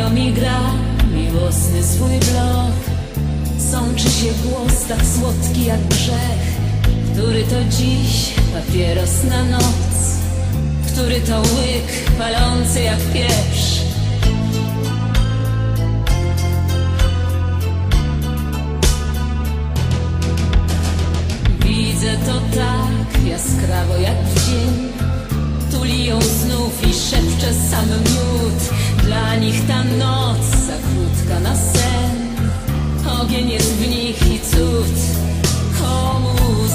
Radio mi gra miłosny swój blok. Sączy się głos tak słodki jak grzech Który to dziś papieros na noc. Który to łyk palący jak pieprz. Widzę to tak jaskrawo jak w dzień. Tuli ją znów i szepcze sam miód Dla nich ta noc za krótka na sen. Ogień jest w nich i cud Komu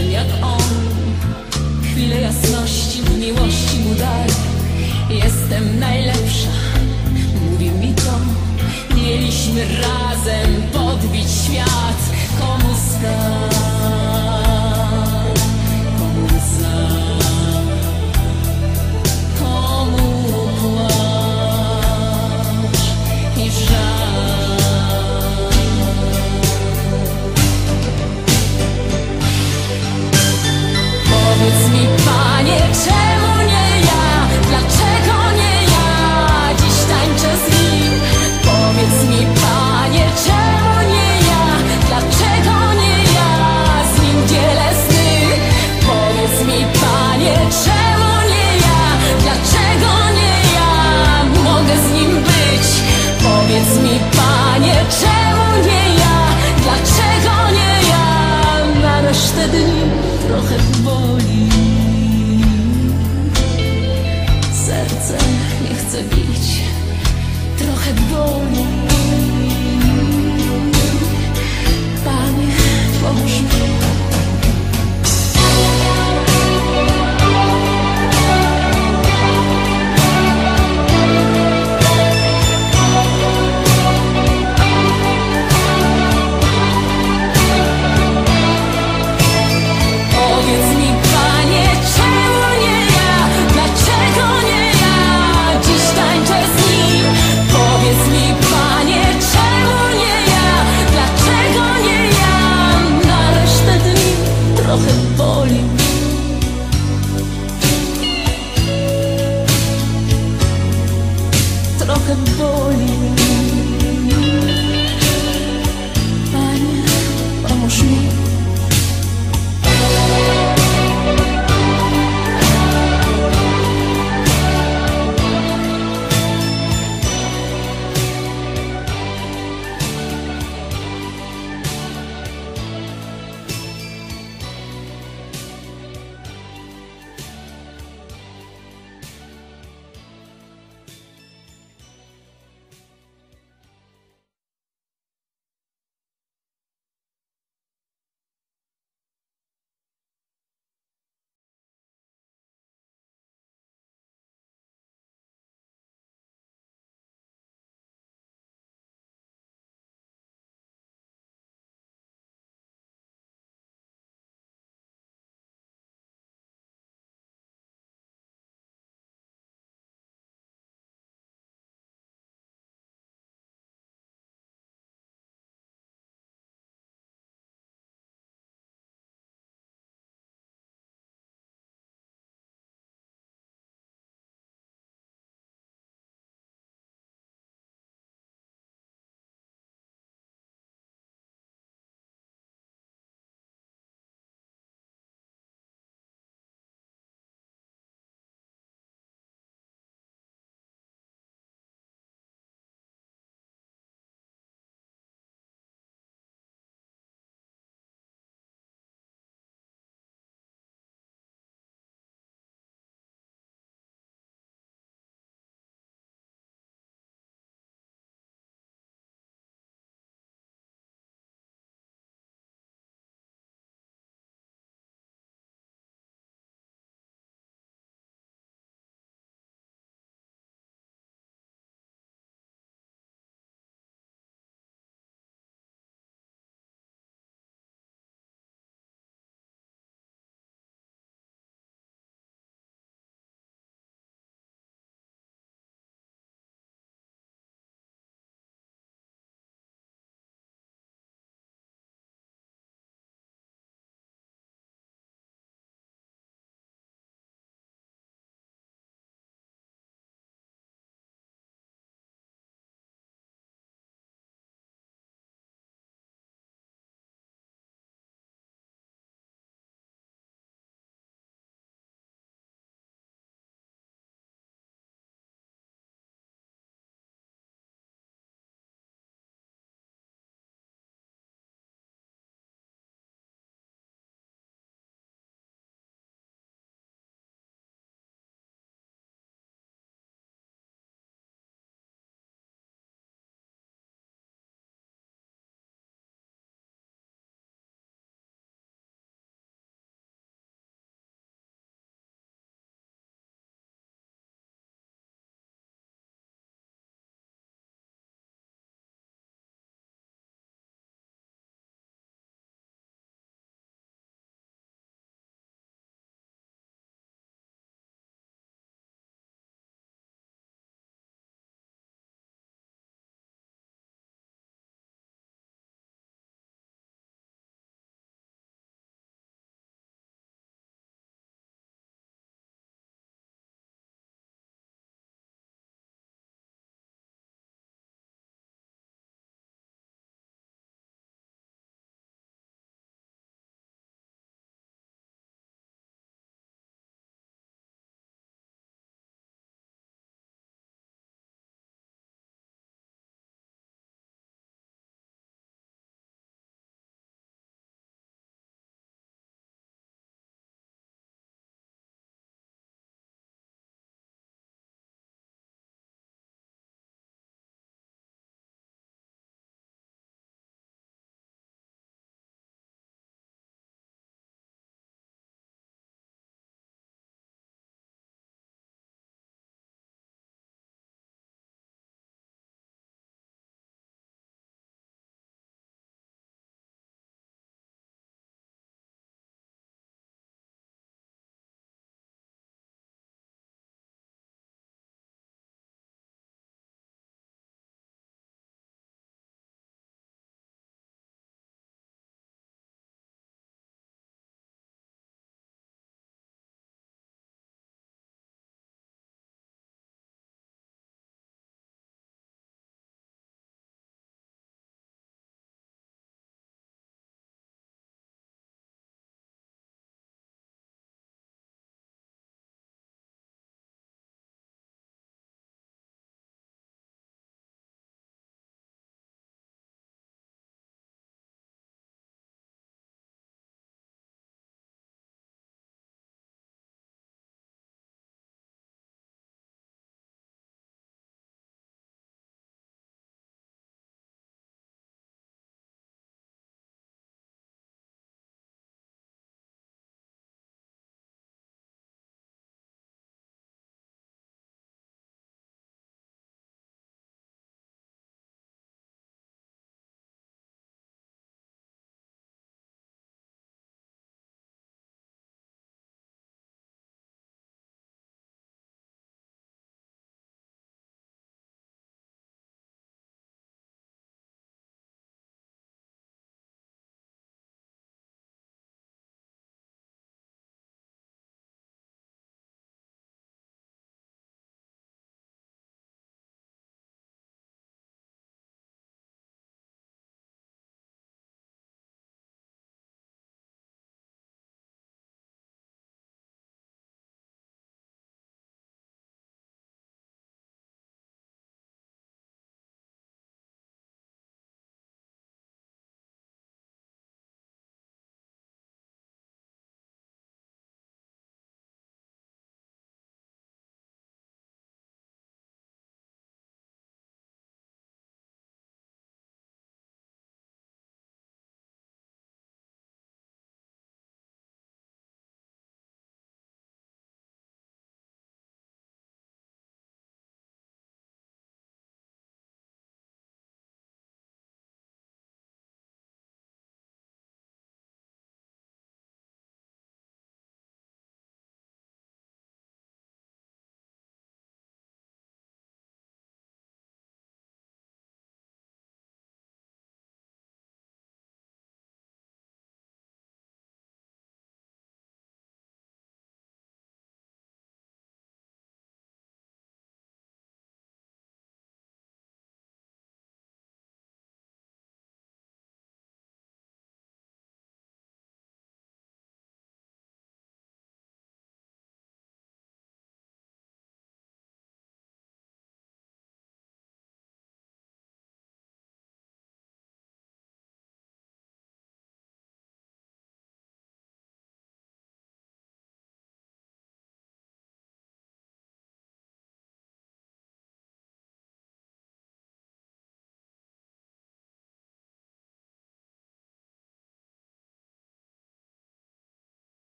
tak ślepym jak